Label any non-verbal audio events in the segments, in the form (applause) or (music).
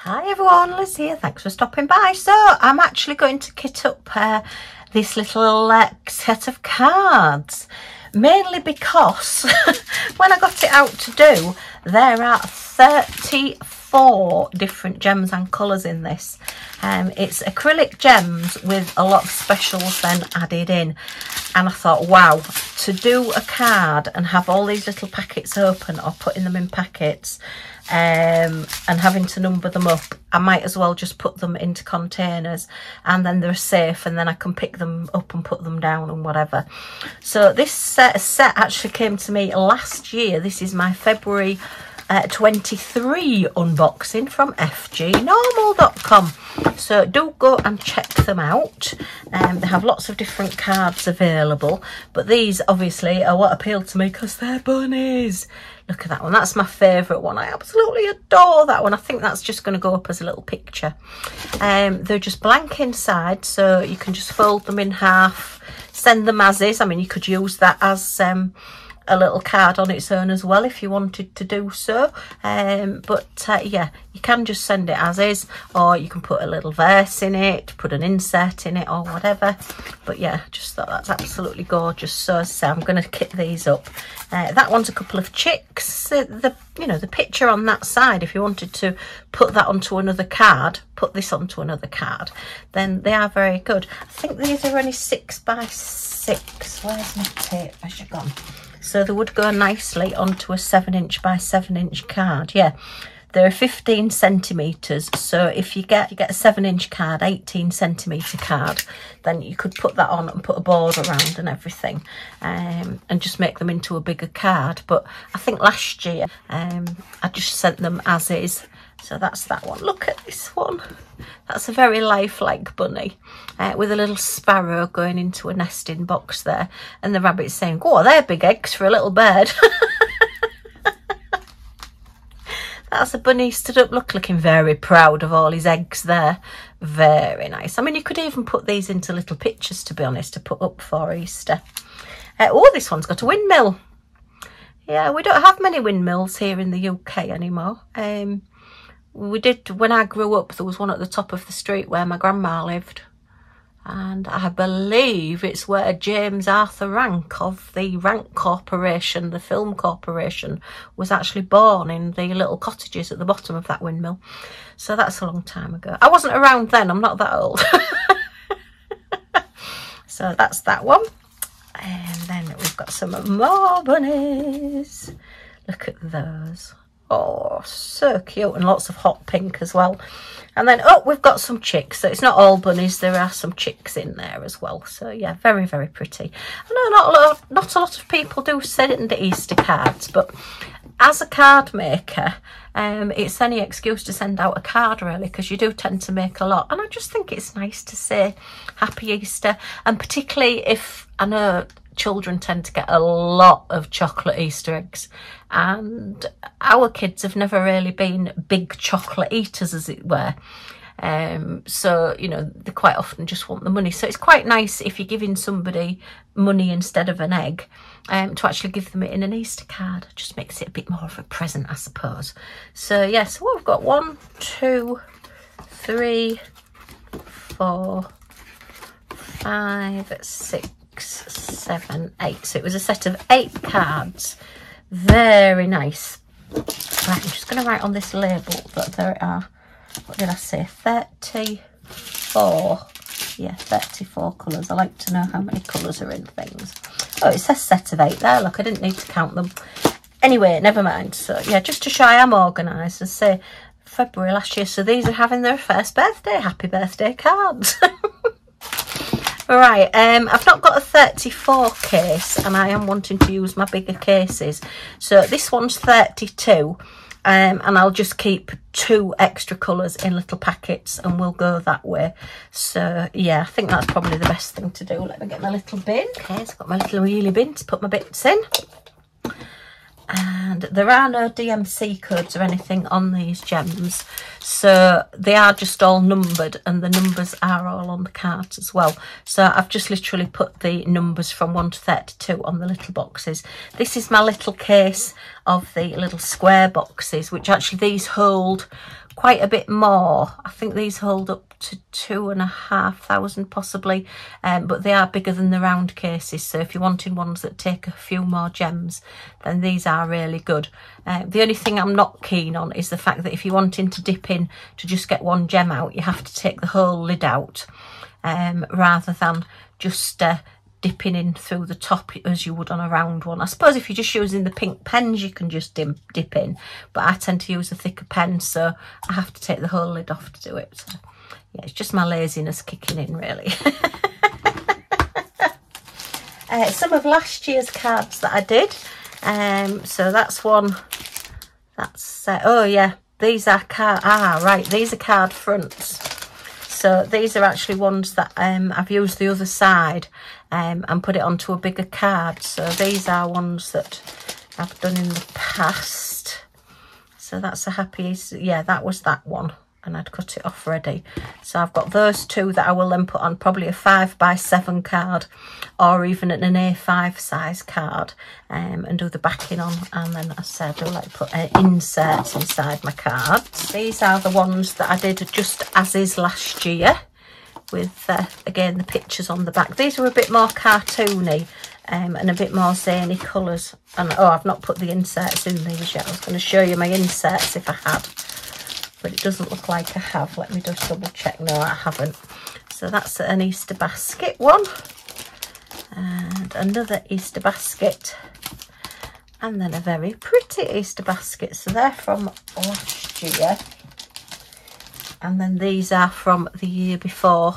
Hi everyone, Liz here. Thanks for stopping by. So I'm actually going to kit up uh, this little uh, set of cards, mainly because (laughs) when I got it out to do, there are 34 different gems and colours in this. Um, it's acrylic gems with a lot of specials then added in. And I thought, wow, to do a card and have all these little packets open or putting them in packets um, and having to number them up, I might as well just put them into containers and then they're safe and then I can pick them up and put them down and whatever. So this set, set actually came to me last year. This is my February uh, 23 unboxing from fgnormal.com so do go and check them out. Um, they have lots of different cards available but these obviously are what appeal to me because they're bunnies. Look at that one. That's my favorite one. I absolutely adore that one. I think that's just going to go up as a little picture. Um, they're just blank inside so you can just fold them in half send them as is. I mean you could use that as um, a little card on its own as well if you wanted to do so. Um, but uh, yeah you can just send it as is or you can put a little verse in it put an insert in it or whatever. But yeah just thought that's absolutely gorgeous. So, so I'm going to kit these up. Uh, that one's a couple of chicks. Uh, the you know the picture on that side if you wanted to put that onto another card put this onto another card then they are very good. I think these are only six by six. Where's my tape? You gone so they would go nicely onto a 7 inch by 7 inch card yeah. They're 15 centimeters so if you get you get a 7 inch card 18 centimeter card then you could put that on and put a board around and everything um, and just make them into a bigger card. But I think last year um, I just sent them as is so that's that one look at this one that's a very lifelike bunny uh, with a little sparrow going into a nesting box there and the rabbit saying, oh, they're big eggs for a little bird. (laughs) That's a bunny stood up, look, looking very proud of all his eggs there. Very nice. I mean, you could even put these into little pictures, to be honest, to put up for Easter. Uh, oh, this one's got a windmill. Yeah, we don't have many windmills here in the UK anymore. Um, we did when I grew up there was one at the top of the street where my grandma lived and I believe it's where James Arthur Rank of the Rank Corporation, the film corporation, was actually born in the little cottages at the bottom of that windmill. So that's a long time ago. I wasn't around then, I'm not that old. (laughs) so that's that one. And then we've got some more bunnies. Look at those. Oh, so cute and lots of hot pink as well. And then, oh, we've got some chicks. So it's not all bunnies. There are some chicks in there as well. So yeah, very, very pretty. I know not a lot, not a lot of people do send the Easter cards, but as a card maker, um, it's any excuse to send out a card really because you do tend to make a lot. And I just think it's nice to say Happy Easter. And particularly if I know children tend to get a lot of chocolate Easter eggs. And our kids have never really been big chocolate eaters as it were. Um, so you know they quite often just want the money. So it's quite nice if you're giving somebody money instead of an egg um, to actually give them it in an Easter card. Just makes it a bit more of a present I suppose. So yes yeah, so we've got one two three four five six six, seven, eight. So it was a set of eight cards. Very nice. Right, I'm just going to write on this label that there are, what did I say, 34. Yeah, 34 colours. I like to know how many colours are in things. Oh, it says set of eight there. Look, I didn't need to count them. Anyway, never mind. So, yeah, just to show I am organised and say February last year. So these are having their first birthday. Happy birthday cards. (laughs) Right, um, I've not got a 34 case and I am wanting to use my bigger cases. So this one's 32 um, and I'll just keep two extra colours in little packets and we'll go that way. So yeah, I think that's probably the best thing to do. Let me get my little bin. Okay, so I've got my little wheelie bin to put my bits in and there are no DMC codes or anything on these gems so they are just all numbered and the numbers are all on the cards as well. So I've just literally put the numbers from 1 to 32 on the little boxes. This is my little case of the little square boxes, which actually these hold quite a bit more. I think these hold up to two and a half thousand possibly, um, but they are bigger than the round cases. So if you're wanting ones that take a few more gems, then these are really good. Uh, the only thing I'm not keen on is the fact that if you're wanting to dip in to just get one gem out, you have to take the whole lid out um, rather than just uh, dipping in through the top as you would on a round one. I suppose if you're just using the pink pens, you can just dim, dip in, but I tend to use a thicker pen, so I have to take the whole lid off to do it. So, yeah, it's just my laziness kicking in, really. (laughs) uh, some of last year's cards that I did. Um, so that's one. That's, uh, oh yeah, these are card, ah, right, these are card fronts. So these are actually ones that um, I've used the other side um, and put it onto a bigger card. So these are ones that I've done in the past. So that's a happy, yeah, that was that one. And I'd cut it off ready. So I've got those two that I will then put on probably a 5 by 7 card or even an A5 size card um, and do the backing on. And then I said I like put uh, inserts inside my cards. These are the ones that I did just as is last year with, uh, again, the pictures on the back. These are a bit more cartoony um, and a bit more zany colours. And, oh, I've not put the inserts in these yet. I was going to show you my inserts if I had. But it doesn't look like I have. Let me just double check. No, I haven't. So that's an Easter basket one. And another Easter basket. And then a very pretty Easter basket. So they're from last year and then these are from the year before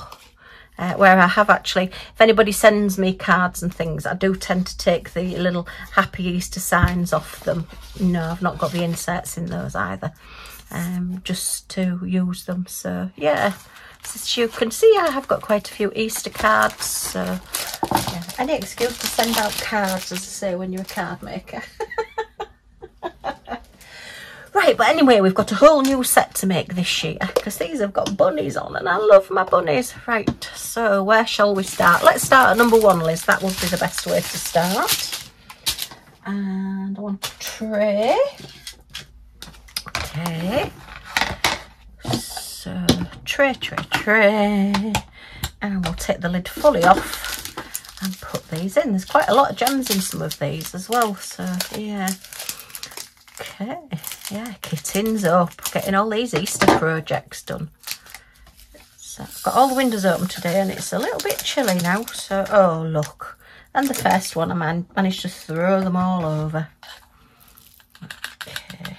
uh, where I have actually, if anybody sends me cards and things, I do tend to take the little happy Easter signs off them. No, I've not got the inserts in those either, um, just to use them. So yeah, as you can see, I have got quite a few Easter cards. So yeah, any excuse to send out cards, as I say, when you're a card maker. (laughs) Right, but anyway, we've got a whole new set to make this year because these have got bunnies on and I love my bunnies. Right, so where shall we start? Let's start at number one, Liz. That would be the best way to start. And I want a tray. Okay. So, tray, tray, tray. And we'll take the lid fully off and put these in. There's quite a lot of gems in some of these as well. So, yeah. Okay yeah, kittens up, getting all these Easter projects done. So I've got all the windows open today and it's a little bit chilly now. So, oh, look. And the first one, I man managed to throw them all over. Okay.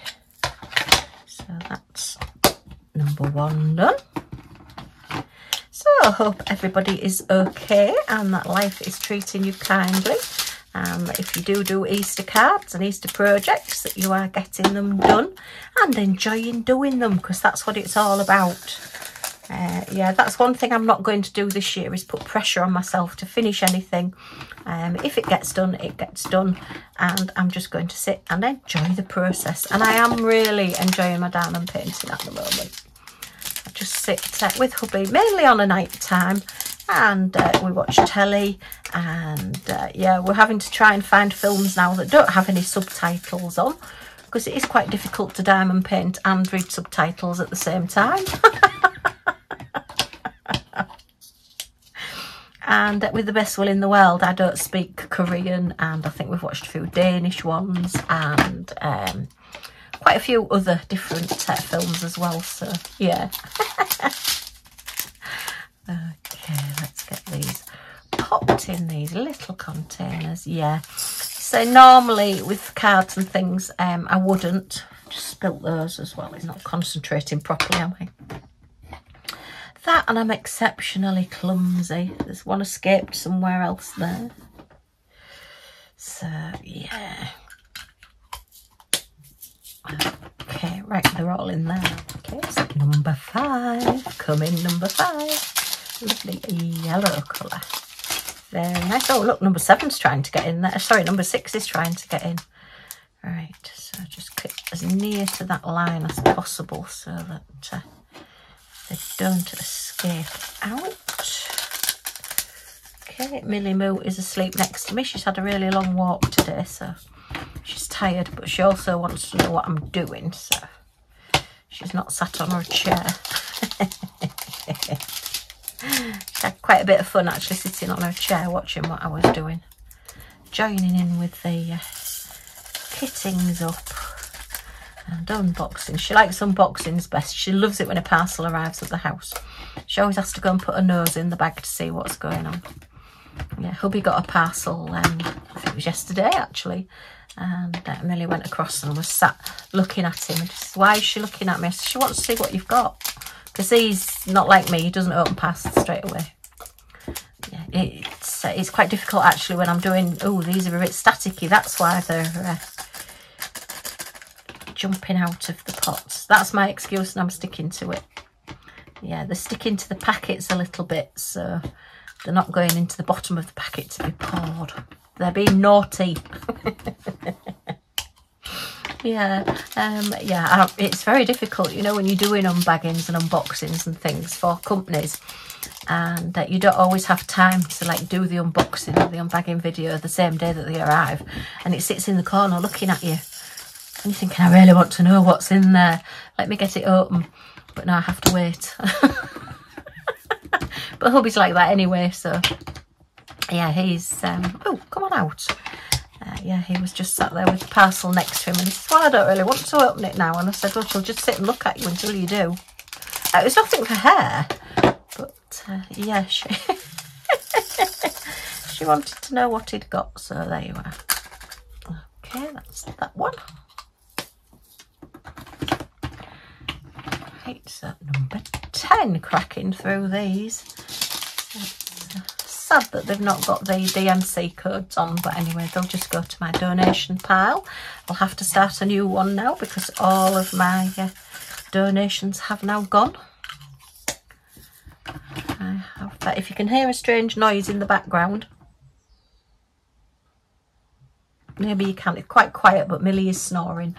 So that's number one done. So I hope everybody is okay and that life is treating you kindly um, if you do do Easter cards and Easter projects that you are getting them done and enjoying doing them because that's what it's all about. Uh, yeah, that's one thing I'm not going to do this year is put pressure on myself to finish anything. Um, if it gets done, it gets done. And I'm just going to sit and enjoy the process. And I am really enjoying my diamond painting at the moment. I just sit uh, with hubby, mainly on a night time, and uh, we watch telly and uh, yeah we're having to try and find films now that don't have any subtitles on because it is quite difficult to diamond paint and read subtitles at the same time. (laughs) And uh, with the best will in the world I don't speak Korean and I think we've watched a few Danish ones and um, quite a few other different uh, films as well so yeah (laughs) Okay, let's get these popped in these little containers. Yeah. So normally with cards and things, um, I wouldn't. Just spilt those as well. It's not concentrating properly, am I? That and I'm exceptionally clumsy. There's one escaped somewhere else there. So, yeah. Okay, right, they're all in there. Okay, so number five. Come in, number five lovely yellow colour. Very nice. Oh, look, number seven's trying to get in there. Sorry, number six is trying to get in. Right, so just get as near to that line as possible so that uh, they don't escape out. Okay, Millie Moo is asleep next to me. She's had a really long walk today, so she's tired, but she also wants to know what I'm doing, so she's not sat on her chair. (laughs) she had quite a bit of fun actually sitting on her chair watching what I was doing. Joining in with the uh, kittings up and unboxing. She likes unboxings best. She loves it when a parcel arrives at the house. She always has to go and put her nose in the bag to see what's going on. Yeah, hubby got a parcel, um, I think it was yesterday actually, and uh, Millie went across and was sat looking at him. Said, Why is she looking at me? She wants to see what you've got. Because he's not like me, he doesn't open past straight away. Yeah, it's, uh, it's quite difficult actually when I'm doing, oh, these are a bit staticky. That's why they're uh, jumping out of the pots. That's my excuse and I'm sticking to it. Yeah, they're sticking to the packets a little bit, so they're not going into the bottom of the packet to be poured. They're being naughty. (laughs) yeah, um, yeah, it's very difficult, you know, when you're doing unbaggings and unboxings and things for companies and uh, you don't always have time to like do the unboxing or the unbagging video the same day that they arrive and it sits in the corner looking at you and you're thinking I really want to know what's in there. Let me get it open. But now I have to wait. (laughs) But hubby's like that anyway so yeah he's um oh come on out uh, yeah he was just sat there with the parcel next to him and he said well I don't really want to open it now. And I said well she'll just sit and look at you until you do. Uh, was nothing for her but uh, yeah she (laughs) she wanted to know what he'd got so there you are. Okay that's that one. Right so number 10 cracking through these sad that they've not got the DMC codes on but anyway they'll just go to my donation pile I'll have to start a new one now because all of my uh, donations have now gone I have that. If you can hear a strange noise in the background, maybe you can. It's quite quiet, but Millie is snoring.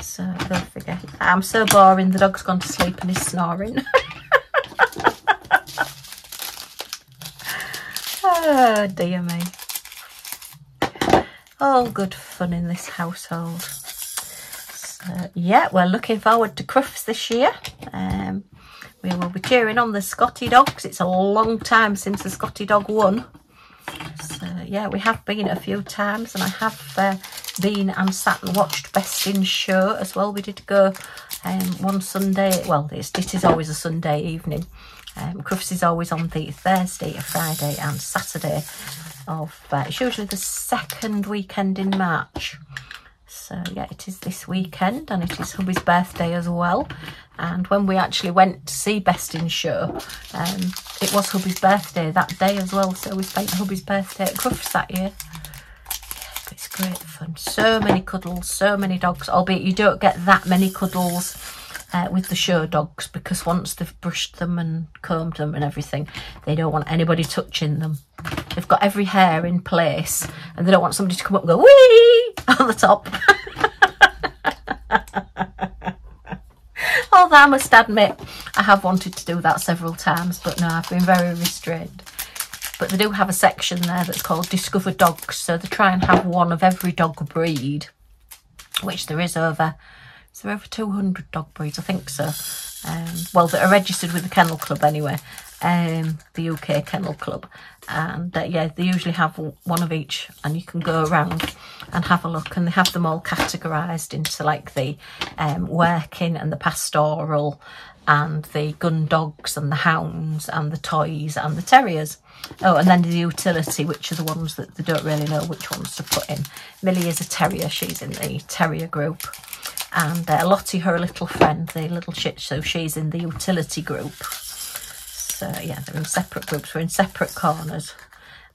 So go figure. I'm so boring. The dog's gone to sleep and is snoring. (laughs) oh dear me. All good fun in this household. So, yeah, we're looking forward to Crufts this year. Um, we will be cheering on the Scotty dogs. It's a long time since the Scotty dog won. So yeah, we have been a few times and I have uh, been and sat and watched Best in Show as well. We did go um, one Sunday, well it is always a Sunday evening. Um, Crufts is always on the Thursday, Friday and Saturday of, uh, it's usually the second weekend in March. So yeah, it is this weekend and it is hubby's birthday as well. And when we actually went to see Best in Show, um, it was hubby's birthday that day as well. So we spent hubby's birthday at Crufts that year. It's great fun. So many cuddles, so many dogs, albeit you don't get that many cuddles uh, with the show dogs because once they've brushed them and combed them and everything, they don't want anybody touching them. They've got every hair in place and they don't want somebody to come up and go wee (laughs) on the top. (laughs) Although I must admit, I have wanted to do that several times, but no, I've been very restrained. But they do have a section there that's called Discover Dogs, so they try and have one of every dog breed, which there is over is there over 200 dog breeds? I think so. Um, well, that are registered with the Kennel Club anyway, um, the UK Kennel Club. And uh, yeah, they usually have one of each and you can go around and have a look and they have them all categorised into like the um, working and the pastoral and the gun dogs and the hounds and the toys and the terriers. Oh, and then the utility, which are the ones that they don't really know which ones to put in. Millie is a terrier. She's in the terrier group and uh, Lottie, her little friend, the little Shih Tzu she's in the utility group. So yeah, they're in separate groups, we're in separate corners.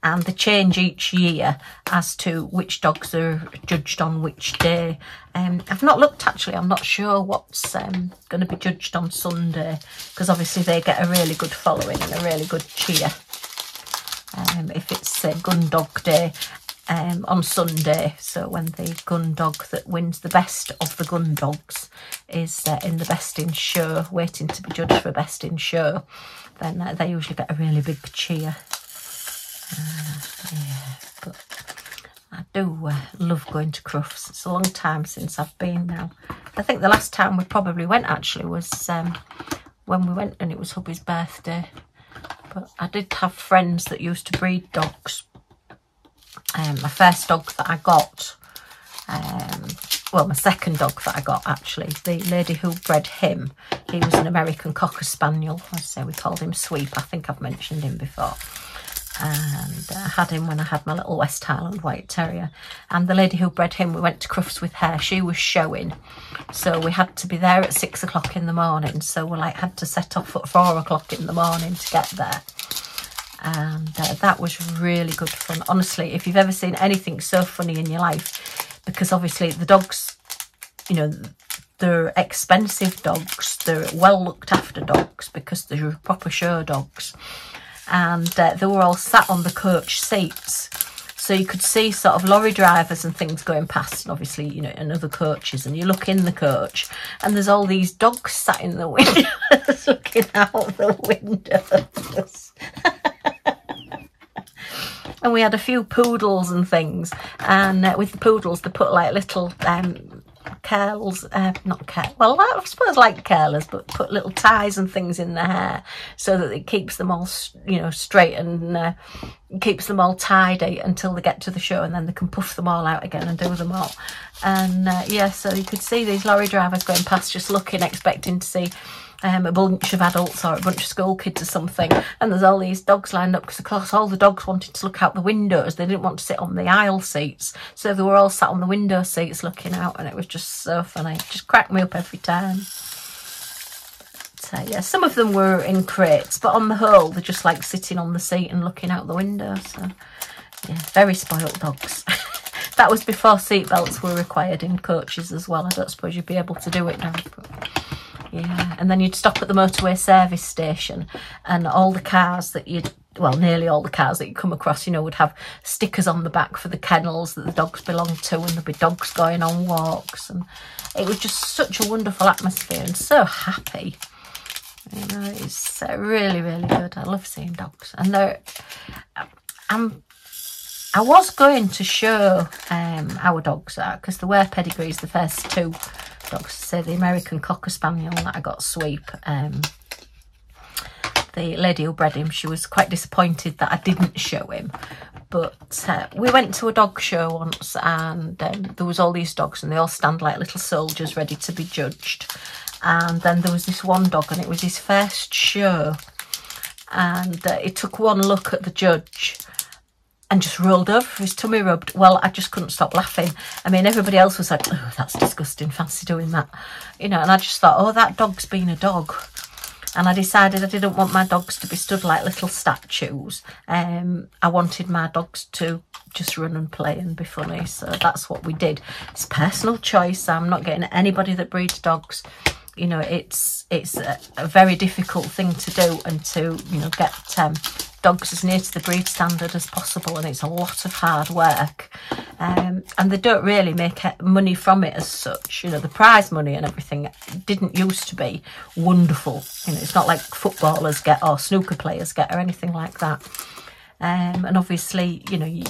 And they change each year as to which dogs are judged on which day. Um, I've not looked actually, I'm not sure what's um, going to be judged on Sunday because obviously they get a really good following and a really good cheer. Um, if it's a gun dog day um, on Sunday. So when the gun dog that wins the best of the gun dogs is uh, in the best in show, waiting to be judged for best in show, then uh, they usually get a really big cheer. Uh, yeah, but I do uh, love going to Crufts. It's a long time since I've been now. I think the last time we probably went actually was um, when we went and it was hubby's birthday. But I did have friends that used to breed dogs. Um, my first dog that I got, um, well, my second dog that I got actually, the lady who bred him, he was an American Cocker Spaniel. I say we called him Sweep. I think I've mentioned him before and I had him when I had my little West Highland White Terrier. And the lady who bred him, we went to Crufts with her. She was showing, so we had to be there at six o'clock in the morning. So we like had to set off at four o'clock in the morning to get there. And uh, that was really good fun. Honestly, if you've ever seen anything so funny in your life, because obviously the dogs, you know, they're expensive dogs. They're well looked after dogs because they're proper show dogs and uh, they were all sat on the coach seats. So you could see sort of lorry drivers and things going past, and obviously, you know, and other coaches. And you look in the coach, and there's all these dogs sat in the (laughs) windows, looking out the windows. And we had a few poodles and things. And uh, with the poodles, they put like little um, curls, uh, not curl, well, I suppose like curlers, but put little ties and things in the hair so that it keeps them all, you know, straight and uh, keeps them all tidy until they get to the show and then they can puff them all out again and do them all. And uh, yeah, so you could see these lorry drivers going past just looking, expecting to see um, a bunch of adults or a bunch of school kids or something. And there's all these dogs lined up because, of course, all the dogs wanted to look out the windows. They didn't want to sit on the aisle seats. So they were all sat on the window seats looking out. And it was just so funny. It just cracked me up every time. So, yeah, some of them were in crates, but on the whole, they're just like sitting on the seat and looking out the window. So, yeah, very spoilt dogs. (laughs) that was before seatbelts were required in coaches as well. I don't suppose you'd be able to do it now. But... Yeah, and then you'd stop at the motorway service station and all the cars that you'd well, nearly all the cars that you come across, you know, would have stickers on the back for the kennels that the dogs belong to, and there'd be dogs going on walks, and it was just such a wonderful atmosphere and so happy. You know, it's really, really good. I love seeing dogs, and they're. I'm. I was going to show um, our dogs that because the wear pedigrees, the first two So the American Cocker Spaniel that I got Sweep. Um, the lady who bred him, she was quite disappointed that I didn't show him. But uh, we went to a dog show once and um, there was all these dogs and they all stand like little soldiers ready to be judged. And then there was this one dog and it was his first show. And uh, he took one look at the judge and just rolled over, his tummy rubbed. Well, I just couldn't stop laughing. I mean, everybody else was like, oh, that's disgusting, fancy doing that. You know, and I just thought, oh, that dog's been a dog. And I decided I didn't want my dogs to be stood like little statues. Um, I wanted my dogs to just run and play and be funny. So that's what we did. It's personal choice. I'm not getting anybody that breeds dogs you know it's it's a, a, very difficult thing to do and to you know get um, dogs as near to the breed standard as possible and it's a lot of hard work. Um, and they don't really make money from it as such. You know the prize money and everything didn't used to be wonderful. You know it's not like footballers get or snooker players get or anything like that. Um, and obviously you know you,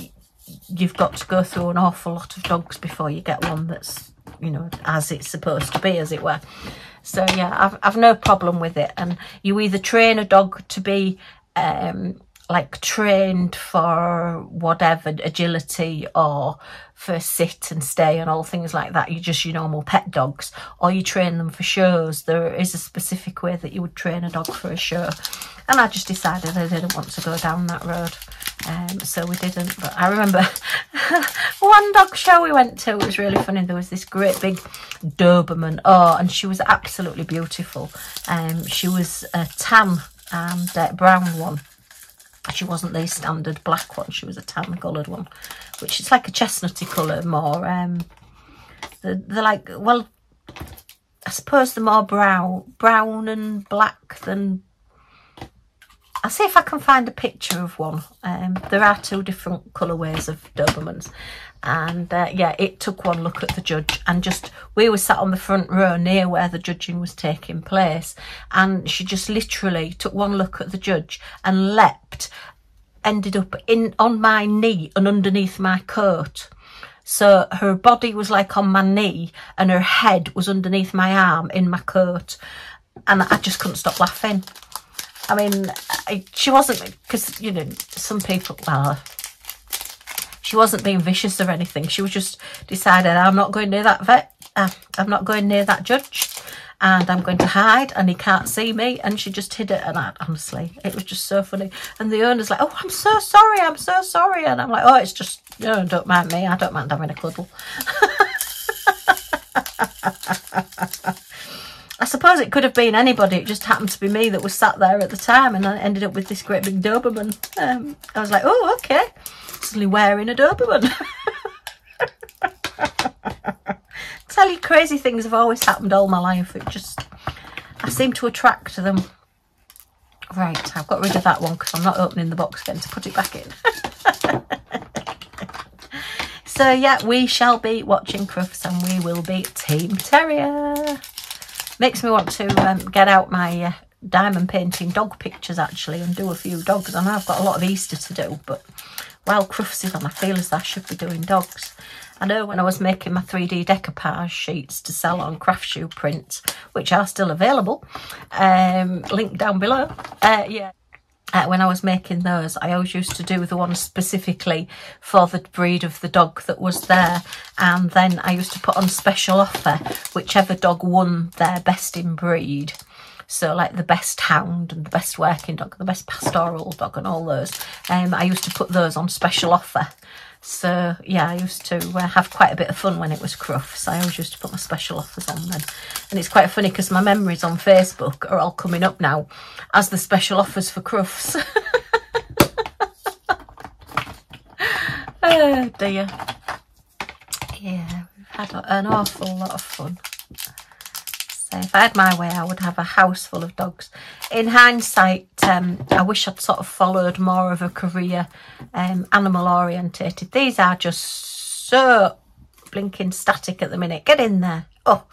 you've got to go through an awful lot of dogs before you get one that's you know as it's supposed to be as it were. So yeah, I've, I've no problem with it. And you either train a dog to be um, like trained for whatever agility or for sit and stay and all things like that. You're just your normal pet dogs, or you train them for shows. There is a specific way that you would train a dog for a show, and I just decided I didn't want to go down that road, um, so we didn't. But I remember (laughs) one dog show we went to. It was really funny. There was this great big Doberman. Oh, and she was absolutely beautiful. Um, she was a tan and uh, brown one. She wasn't the standard black one she was a tan coloured one which is like a chestnutty colour more um they're, they're like well i suppose they're more brown brown and black than I'll see if I can find a picture of one. Um, there are two different colourways of Dobermans. And uh, yeah, it took one look at the judge and just, we were sat on the front row near where the judging was taking place. And she just literally took one look at the judge and leapt, ended up in on my knee and underneath my coat So her body was like on my knee and her head was underneath my arm in my coat. And I just couldn't stop laughing. I mean, I, she wasn't, because, you know, some people, well, she wasn't being vicious or anything. She was just decided, I'm not going near that vet. Uh, I'm not going near that judge and I'm going to hide and he can't see me and she just hid it and I, honestly it was just so funny and the owner's like oh I'm so sorry I'm so sorry and I'm like oh it's just you know don't mind me I don't mind having a cuddle (laughs) I suppose it could have been anybody it just happened to be me that was sat there at the time and I ended up with this great big Doberman um, I was like oh okay suddenly wearing a Doberman (laughs) tell you crazy things have always happened all my life. It just, I seem to attract them. Right, I've got rid of that one because I'm not opening the box again to put it back in. (laughs) so yeah, we shall be watching Crufts and we will be Team Terrier. Makes me want to um, get out my uh, diamond painting dog pictures actually and do a few dogs. I know I've got a lot of Easter to do, but while Crufts is on, I feel as though I should be doing dogs. I know when I was making my 3D decoupage sheets to sell on Craftsuprint, which are still available, um, link down below, uh, yeah. Uh, when I was making those, I always used to do the ones specifically for the breed of the dog that was there. And then I used to put on special offer whichever dog won their best in breed. So like the best hound and the best working dog, the best pastoral dog and all those. Um, I used to put those on special offer. So yeah, I used to uh, have quite a bit of fun when it was Crufts. I always used to put my special offers on then. And it's quite funny because my memories on Facebook are all coming up now as the special offers for Crufts. (laughs) oh dear. Yeah, we've had an awful lot of fun if I had my way, I would have a house full of dogs. In hindsight, um, I wish I'd sort of followed more of a career, um, animal orientated. These are just so blinking static at the minute. Get in there. Oh,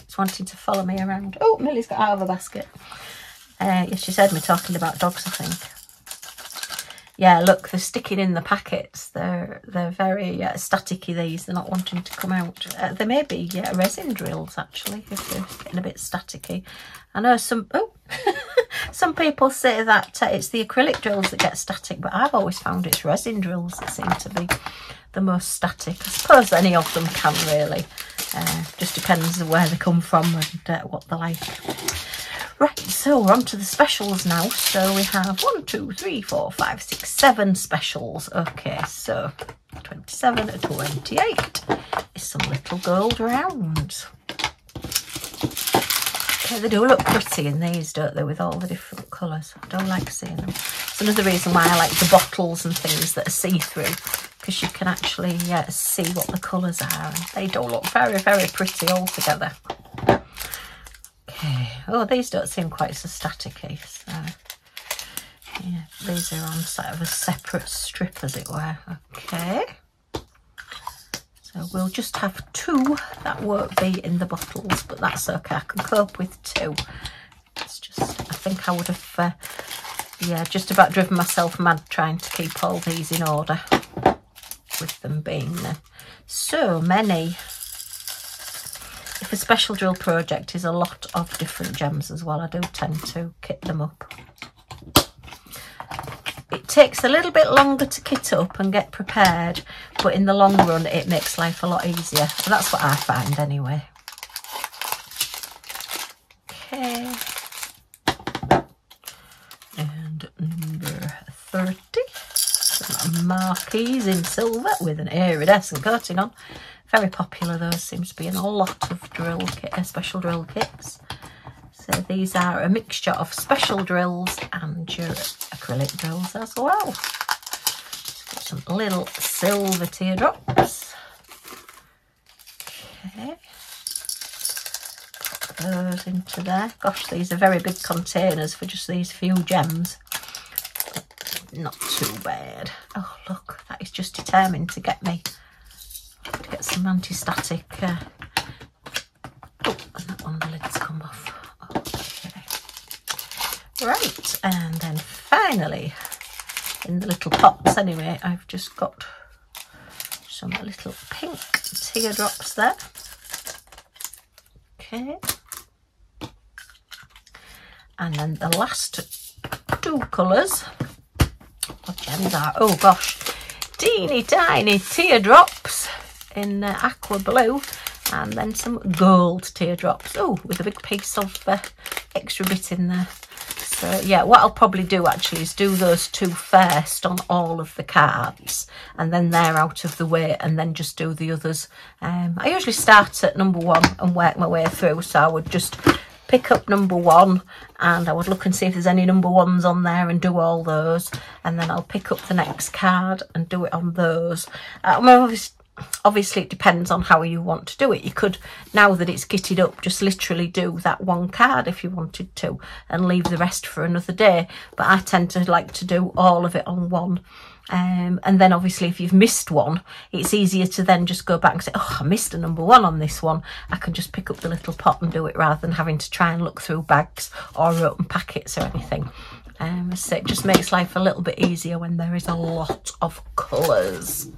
it's wanting to follow me around. Oh, Millie's got out of the basket. Uh, yes, she said me talking about dogs, I think yeah, look, they're sticking in the packets. They're they're very uh, staticky, these. They're not wanting to come out. Uh, they may be yeah, resin drills, actually, if they're getting a bit staticky. I know some... Oh! (laughs) some people say that uh, it's the acrylic drills that get static, but I've always found it's resin drills that seem to be the most static. I suppose any of them can, really. Uh, just depends where they come from and uh, what they're like. Right, so we're on to the specials now. So we have one, two, three, four, five, six, seven specials. Okay, so 27 to 28 is some little gold rounds. Okay, they do look pretty in these, don't they, with all the different colours. I don't like seeing them. It's another reason why I like the bottles and things that are see-through, because you can actually uh, see what the colours are. And they do look very, very pretty all together. Okay. Oh, these don't seem quite so staticky. So, yeah, these are on sort of a separate strip, as it were. Okay. So we'll just have two. That won't be in the bottles, but that's okay. I can cope with two. It's just, I think I would have, uh, yeah, just about driven myself mad trying to keep all these in order with them being so many a special drill project is a lot of different gems as well, I do tend to kit them up. It takes a little bit longer to kit up and get prepared, but in the long run it makes life a lot easier. So that's what I find anyway. Okay. And number 30. Some marquees in silver with an iridescent coating on. Very popular those, seems to be in a lot of drill kit, uh, special drill kits. So these are a mixture of special drills and your acrylic drills as well. Got some little silver teardrops. Okay. Those into there. Gosh, these are very big containers for just these few gems. Not too bad. Oh, look, that is just determined to get me get some anti-static. Uh, oh, and that one, the lid's come off. Okay. Right, and then finally, in the little pots anyway, I've just got some little pink teardrops there. Okay. And then the last two colours, what gems are, oh gosh, teeny tiny teardrops in uh, aqua blue and then some gold teardrops. Oh, with a big piece of uh, extra bit in there. So yeah, what I'll probably do actually is do those two first on all of the cards and then they're out of the way and then just do the others. Um, I usually start at number one and work my way through so I would just pick up number one and I would look and see if there's any number ones on there and do all those and then I'll pick up the next card and do it on those. Uh, I mean, obviously, obviously it depends on how you want to do it. You could now that it's kitted up just literally do that one card if you wanted to and leave the rest for another day. But I tend to like to do all of it on one. Um, and then obviously if you've missed one it's easier to then just go back and say oh I missed a number one on this one. I can just pick up the little pot and do it rather than having to try and look through bags or open packets or anything. Um, so it just makes life a little bit easier when there is a lot of colours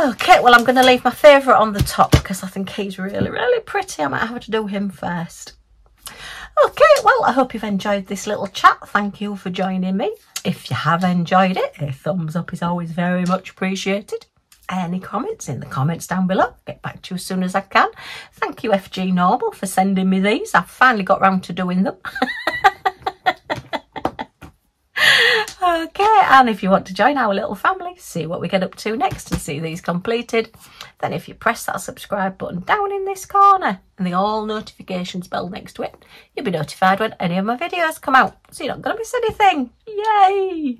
Okay, well, I'm going to leave my favourite on the top because I think he's really, really pretty. I might have to do him first. Okay, well, I hope you've enjoyed this little chat. Thank you for joining me. If you have enjoyed it, a thumbs up is always very much appreciated. Any comments in the comments down below. Get back to you as soon as I can. Thank you, FG Normal, for sending me these. I've finally got round to doing them. (laughs) Okay, and if you want to join our little family, see what we get up to next and see these completed, then if you press that subscribe button down in this corner and the all notifications bell next to it, you'll be notified when any of my videos come out. So you're not going to miss anything. Yay!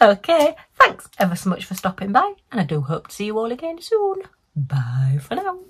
Okay, thanks ever so much for stopping by and I do hope to see you all again soon. Bye for now.